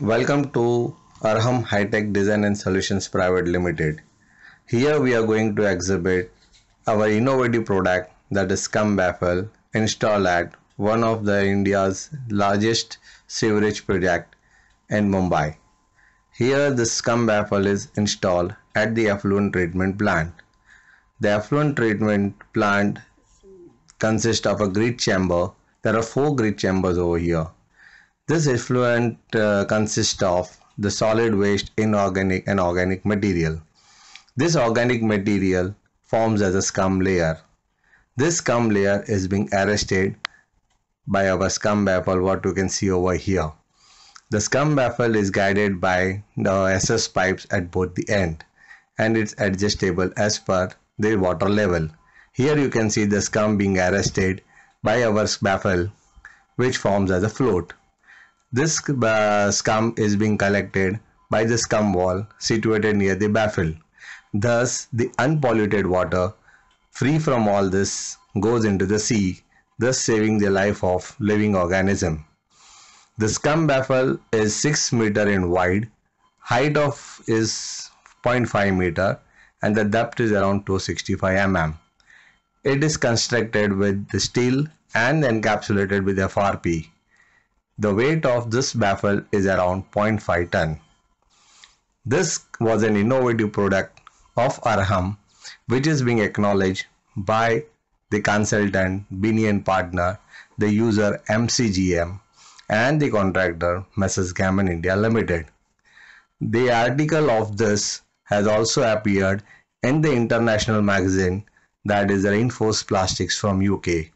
Welcome to Arham Hi-Tech Design and Solutions Private Limited. Here we are going to exhibit our innovative product that is scum baffle installed at one of the India's largest sewerage project in Mumbai. Here the scum baffle is installed at the effluent treatment plant. The effluent treatment plant consists of a grid chamber. There are four grid chambers over here this effluent uh, consists of the solid waste, inorganic and organic material. This organic material forms as a scum layer. This scum layer is being arrested by our scum baffle what you can see over here. The scum baffle is guided by the SS pipes at both the end and it's adjustable as per the water level. Here you can see the scum being arrested by our baffle which forms as a float. This uh, scum is being collected by the scum wall situated near the baffle. Thus, the unpolluted water free from all this goes into the sea, thus saving the life of living organism. The scum baffle is 6 meter in wide, height of is 0.5 meter and the depth is around 265 mm. It is constructed with steel and encapsulated with FRP. The weight of this baffle is around 0.5 ton. This was an innovative product of Arham which is being acknowledged by the consultant Binnie partner, the user MCGM and the contractor Mrs. Gammon India Limited. The article of this has also appeared in the international magazine that is Reinforced Plastics from UK.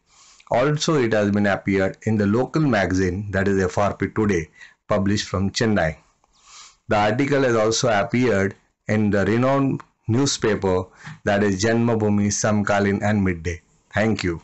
Also, it has been appeared in the local magazine that is FRP Today, published from Chennai. The article has also appeared in the renowned newspaper that is Janmabhoomi, Samkalin and Midday. Thank you.